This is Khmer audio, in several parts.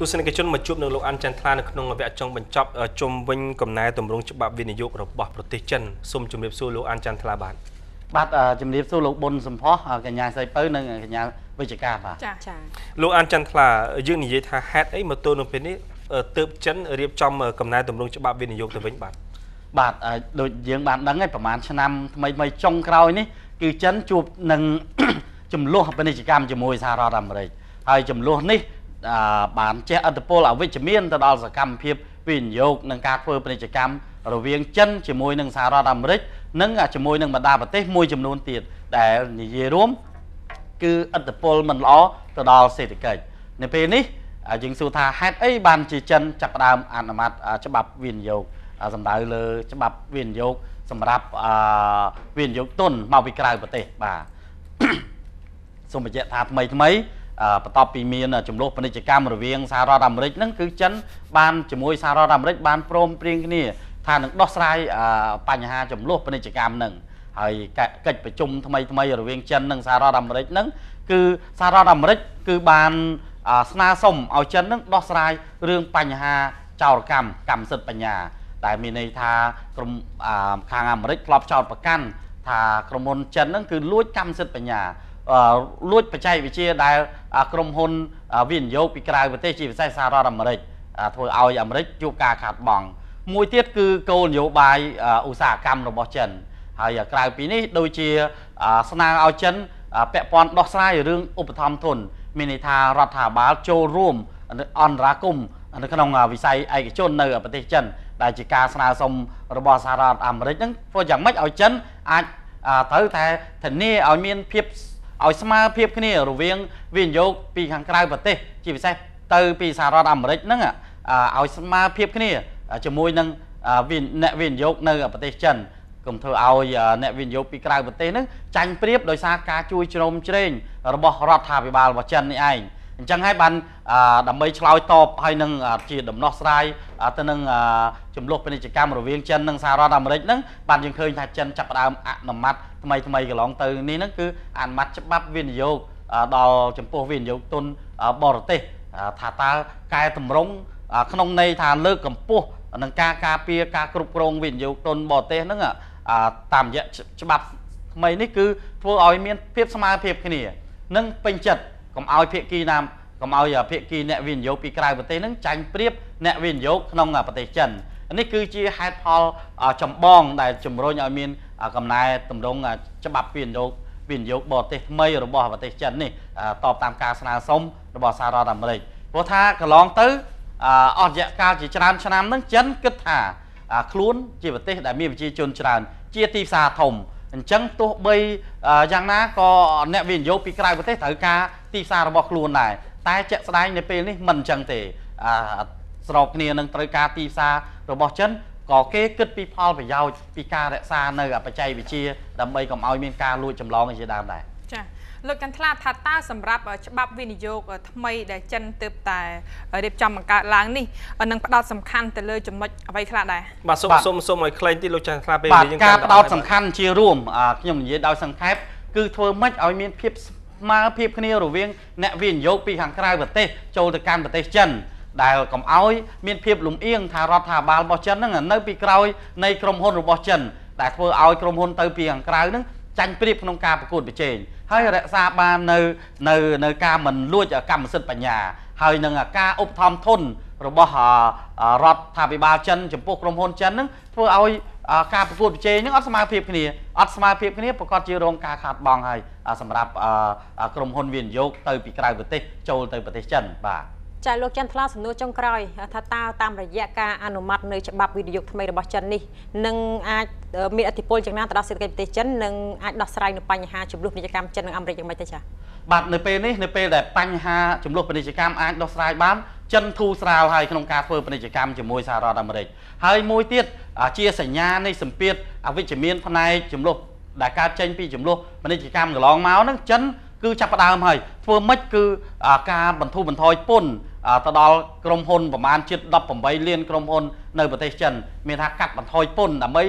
ទស្សនិកជនមកជួបនឹងលោកអាន់ចន្ទថ្លានៅក្នុងវគ្គចុងបញ្ចប់ជុំវិញកំណែតម្រង់ច្បាប់វិនិយោគរបស់ប្រទេសចិនសូមជម្រាបសួរលោកអាន់ចន្ទថ្លាបាទបាទជំរាបសួរលោកប៊ុនសំផស្សកញ្ញាសៃពៅនិងកញ្ញាវិជ្ជការបាទចាចាលោកអានចន្ទថ្លាយើងនិយាយថាហេតុអីមកទល់នៅពេលនេះទើបចិនរៀបចំកំណែតម្រង់ច្បាប់វិនិយោគទៅវិញបាទបាទដូចយើងបានដឹងហើយប្រហែលឆ្នាំថ្មីថ្មីចុងក្រោយនេះគឺចិនជួបនឹងចំនួនពាណិជ្ជកម្មជាមួយសហរដ្ឋអាមេរិកហើយចំនួននេះ បានជះឥទ្ធិពលអវិជ្ជមានទៅដល់សកម្មភាពវិនិយោគនិងការធ្វើពាណិជ្ជកម្មរវាងចិនជាមួយនឹងសហរដ្ឋអាមេរិកនិងជាមួយនឹងបណ្ដាប្រទេសមួយចំនួនទៀតដែលនិយាយរួមគឺឥទ្ធិពលមិនល្អទៅដល់សេដ្ឋកិច្ចនៅពេលនេះយើងសួរថាហេតុអីបានជាចិនចាប់ផ្ដើមអនុម័តច្បាប់វិនិយោគសំដៅលើច្បាប់វិនិយោគសម្រាប់វិនិយោគទុនមកពីក្រៅប្រទេសបាទសូមបញ្ជាក់ថាថ្មីថ្មី បន្ទាប់ពីមានចំនួនពាណិជ្ជកម្មរវាងសហរដ្ឋអាមេរិកហ្នឹងគឺចិនបានជាមួយសហរដ្ឋអាមេរិកបានព្រមព្រៀងគ្នាថានឹងដោះស្រាយបញ្ហាចំនួនពាណិជ្ជកម្មហ្នឹងហើយកិច្ចប្រជុំថ្មីថ្មីរវាងចិននិងសហរដ្ឋអាមេរិកហ្នឹងគឺសហរដ្ឋអាមេរិកគឺបានស្នើសុំឲ្យចិននឹងដោះស្រាយរឿងបញ្ហាចោរកម្មកម្មសិទ្ធិបញ្ញាដែលមានន័យថាក្រុមខាងអាមេរិកធ្លាប់ចោទប្រកាន់ថាក្រុមហ៊ុនចិនហ្នឹងគឺលួចកម្មសិទ្ធិបញ្ញា លួចបច្ចេកវិទ្យាដែលក្រុមហ៊ុនវិនិយោគពីក្រៅប្រទេសជាពិសេសសហរដ្ឋអាមេរិកធ្វើឲ្យអាមេរិកជួបការខាតបង់មួយទៀតគឺគោលនយោបាយឧស្សាហកម្មរបស់ចិនហើយក្រៅពីនេះដូចជាស្នើឲ្យចិនពាក់ព័ន្ធដោះស្រាយរឿងឧបត្ថម្ភទុនមានន័យថារដ្ឋាភិបាលចូលរួមអន្តរាគមនៅក្នុងវិស័យឯកជននៅប្រទេសចិនដែលជាការស្នើសុំរបស់សហរដ្ឋអាមេរិកហ្នឹងធ្វើយ៉ាងម៉េចឲ្យចិនអាចត្រូវតែធានាឲ្យមានភាព ឲ្យស្មើភាពគ្នារវាងវិនិយោគពីខាងក្រៅប្រទេស ជាពិសេសទៅពីសហរដ្ឋអាមេរិកហ្នឹងឲ្យស្មើភាពគ្នាជាមួយនឹងអ្នកវិនិយោគនៅប្រទេសចិនកុំធ្វើឲ្យអ្នកវិនិយោគពីក្រៅប្រទេសហ្នឹងចាញ់ប្រៀបដោយសារការជួយជ្រោមជ្រែងរបស់រដ្ឋាភិបាលរបស់ចិននេះឯង អញ្ចឹងហើយបានដើម្បីឆ្លើយតបហើយនឹងជាដំណោះស្រាយទៅនឹងចំនួនពាណិជ្ជកម្មរវាងចិននិងសហរដ្ឋអាមេរិកហ្នឹងបានយើងឃើញថាចិនចាប់ផ្ដើមអនុម័តថ្មីថ្មីកន្លងទៅនេះហ្នឹងគឺអនុម័តច្បាប់វិនិយោគដល់ចំពោះវិនិយោគទុនបរទេសថាតើកែតម្រង់ក្នុងន័យថាលើកកម្ពស់នឹងការការពារការគ្រប់គ្រងវិនិយោគទុនបរទេសហ្នឹងតាមរយៈច្បាប់ថ្មីនេះគឺធ្វើឲ្យមានភាពស្មើភាពគ្នា និងពេញចិត្តកុំ ឲ្យភាគីណាកុំឲ្យភាគីអ្នកវិនិយោគពីក្រៅប្រទេសហ្នឹងចាញ់ប្រៀបអ្នកវិនិយោគក្នុងប្រទេសចិននេះគឺជាហេតុផលចម្បងដែលជំរុញឲ្យមានកំណែតម្រង់ច្បាប់វិនិយោគវិនិយោគបរទេសថ្មីរបស់ប្រទេសចិននេះតបតាមការស្នើសុំរបស់សហរដ្ឋអាមេរិកព្រោះថាកន្លងទៅអស់រយៈកាលជាច្រើនឆ្នាំហ្នឹងចិនគិតថាខ្លួនជាប្រទេសដែលមានប្រជាជនច្រើន ជាទីផ្សារធំអញ្ចឹងទោះបីយ៉ាងណាក៏អ្នកវិនិយោគពីក្រៅប្រទេសត្រូវការ ទីផ្សាររបស់ខ្លួនដែរតែជាក់ស្ដែងនៅពេលនេះមិនអញ្ចឹងទេស្របគ្នានឹងត្រូវការទីផ្សាររបស់ចិនក៏គេគិតពីផលប្រយោជន៍ពីការរក្សានៅបច្ចេកវិទ្យាដើម្បីកុំឲ្យមានការលួចចម្លងជាដើមដែរចា៎លោកចន្ទថ្លាថាតើសម្រាប់ច្បាប់វិនិយោគថ្មីដែលចិនទើបតែរៀបចំបង្កើតឡើងនេះនឹងផ្ដោតសំខាន់ទៅលើចំណុចអ្វីខ្លះដែរបាទសូមសូមសូមឲ្យក្លែងទីលោកចន្ទថ្លាពេលយើងការផ្ដោតសំខាន់ជារួមខ្ញុំនិយាយដោយសង្ខេបគឺធ្វើម៉េចឲ្យមានភាពស្មើភាពគ្នារវាងអ្នកវិនិយោគពីខាងក្រៅប្រទេសចូលទៅកាន់ប្រទេសចិនដែលកុំឲ្យមានភាពលំអៀងថារដ្ឋាភិបាលរបស់ចិនហ្នឹងនៅពីក្រោយនៃក្រុមហ៊ុនរបស់ចិនដែលធ្វើឲ្យក្រុមហ៊ុនទៅពីខាងក្រៅហ្នឹងចាញ់ប្រៀបក្នុងការប្រកួតប្រជែងហើយរក្សាបាននៅនៅនៅការមិនលួចកម្មសិទ្ធិបញ្ញា ហើយនឹងការឧបត្ថម្ភធនរបស់រដ្ឋាភិបាលចិនចំពោះក្រុមហ៊ុនចិនហ្នឹងធ្វើឲ្យ ការប្រកួតប្រជែងហ្នឹងអត់ស្មើភាពគ្នាអត់ស្មើភាពគ្នាប្រកាសជារងការខាតបង់ហើយសម្រាប់ក្រុមហ៊ុនវិនិយោគទៅពីក្រៅប្រទេសចូលទៅប្រទេសចិនបាទចាលោកច័ន្ទថ្លាសំណួរចុងក្រោយថាតើតាមរយៈការអនុម័តនៅច្បាប់វិនិយោគថ្មីរបស់ចិននេះនឹងអាចមានអធិបុលយ៉ាងណាទៅដល់សេដ្ឋកិច្ចប្រទេសចិននិងអាចដោះស្រាយនៅបញ្ហាចំនួនពាណិជ្ជកម្មចិននិងអាមេរិកយ៉ាងម៉េចទេចាបាទនៅពេលនេះនៅពេលដែលបញ្ហាចំនួនពាណិជ្ជកម្មអាចដោះស្រាយបាន ចិនធូរស្រាលហើយក្នុងការធ្វើពាណិជ្ជកម្មជាមួយសហរដ្ឋអាមេរិកហើយមួយទៀតជាសញ្ញានៃសម្ពាធអវិជ្ជមានផ្នែកចំនួនដែលកើតចេញពីចំនួនពាណិជ្ជកម្មកន្លងមកហ្នឹងចិនគឺចាប់ផ្ដើមហើយធ្វើម៉េចគឺការបន្ធូរបន្ថយពន្ធទៅដល់ក្រុមហ៊ុនប្រមាណជិត18លានក្រុមហ៊ុននៅប្រទេសចិនមានថាកាត់បន្ថយពន្ធដើម្បី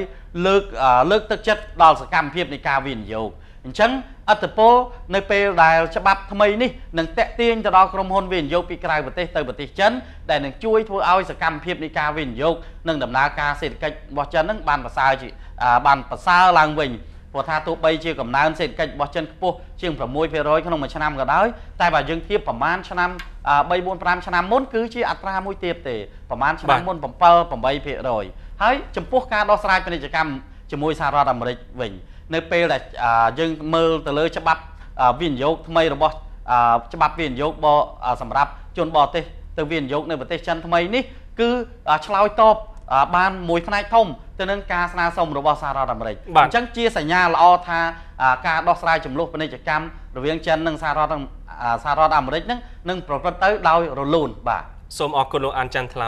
លើកលើកទឹកចិត្តដល់សកម្មភាពនៃការវិនិយោគ អអញ្ចឹងអត្តពលនៅពេលដែលច្បាប់ថ្មីនេះនឹងតេទៀងទៅដល់ក្រុមហ៊ុនវិនិយោគពីក្រៅប្រទេសទៅប្រទេសចិនដែលនឹងជួយធ្វើឲ្យសកម្មភាពនៃការវិនិយោគនិងដំណើរការសេដ្ឋកិច្ចរបស់ចិននឹងបានប្រសើរជាបានប្រសើរឡើងវិញព្រោះថាទោះបីជាកំណើនសេដ្ឋកិច្ចរបស់ចិនខ្ពស់ជាង6%ក្នុងមួយឆ្នាំក៏ដោយតែបើយើងធៀបប្រមាណឆ្នាំ3 4 5ឆ្នាំមុនគឺជាអត្រាមួយទៀតទេប្រមាណឆ្នាំមុន7 8%ហើយចំពោះការដោះស្រាយពាណិជ្ជកម្មជាមួយសហរដ្ឋអាមេរិកវិញ នៅពេលដែលយើងមើលទៅលើច្បាប់វិនិយោគថ្មីរបស់ច្បាប់វិនិយោគបសម្រាប់ជនបរទេសទៅវិនិយោគនៅប្រទេសចិនថ្មីនេះគឺឆ្លើយតបបានមួយផ្នែកធំទៅនឹងការស្នើសុំរបស់សហរដ្ឋអាមេរិកអញ្ចឹងជាសញ្ញាល្អថាការដោះស្រាយចំនួនពាណិជ្ជកម្មរវាងចិននិងសហរដ្ឋសហរដ្ឋអាមេរិកនឹងនឹងប្រព្រឹត្តទៅដោយរលូនបាទសូមអរគុណលោកអានច័ន្ទថ្លា